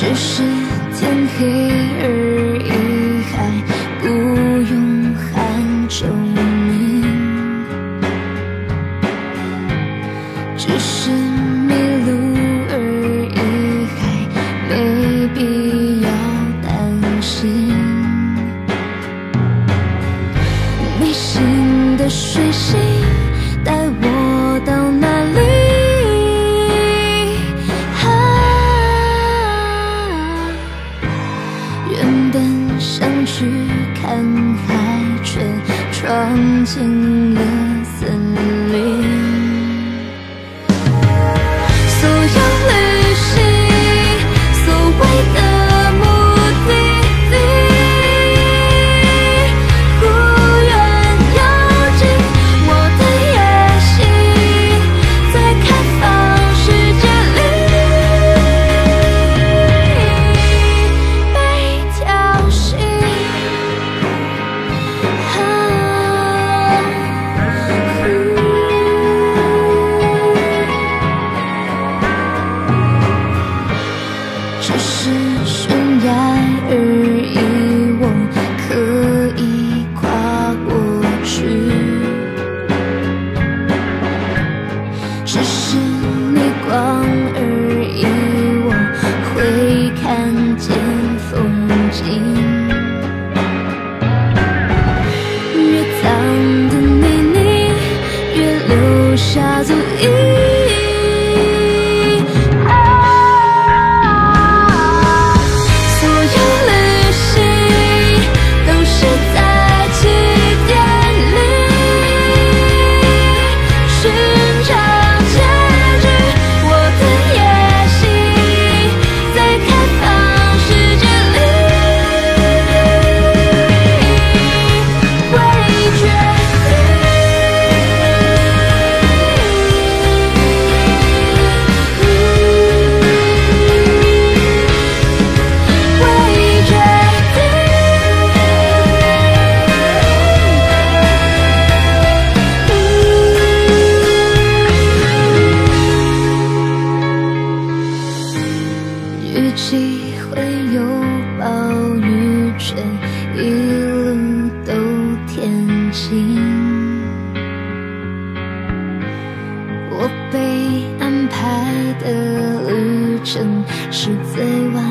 只是天黑而已，还不用喊救命。只是迷路而已，还没必要担心。迷心的水星带我海，却闯进了森林。只是逆光而已，我会看见风景。越脏的泥泞，越留下足雨季会有暴雨，却一路都天晴。我被安排的旅程是最晚